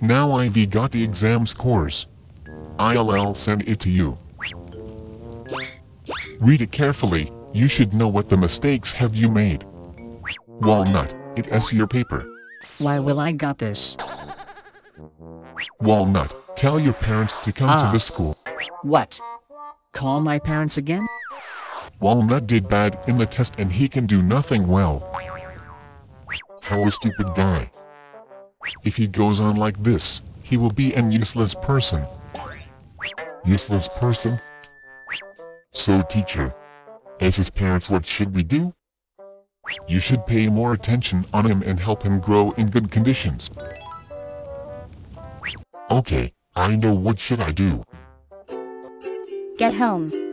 Now Ivy got the exam scores. ILL send it to you. Read it carefully, you should know what the mistakes have you made. Wall-nut, it is your paper. Why will I got this? Wall-nut, tell your parents to come to Ah. the school. What? Call my parents again? Wall-nut did bad in the test and he can do nothing well. How a stupid guy. If he goes on like this, he will be an useless person. Useless person? So teacher, as his parents what should we do? You should pay more attention on him and help him grow in good conditions. Okay, I know what should I do. Get home.